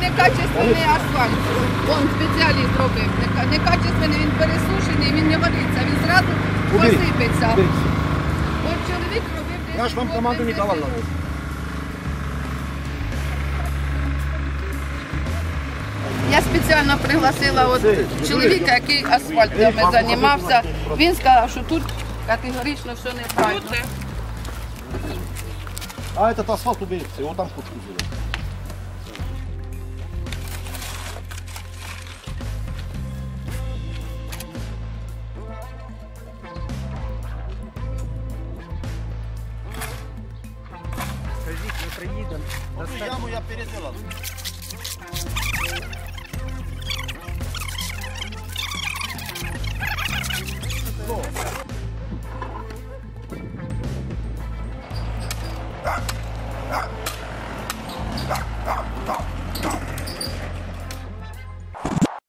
Некачественний асфальт. Вон спеціаліст робив. Некачественний, він пересушений, він не вариться, він зразу посипеться. Я вам команду не. Я спеціально пригласила от чоловіка, який асфальтами займався. Він сказав, що тут категорично все неправильно. А этот асфальт уберите, его там кучку приїдемо. Оцю яму я переділав. Ah!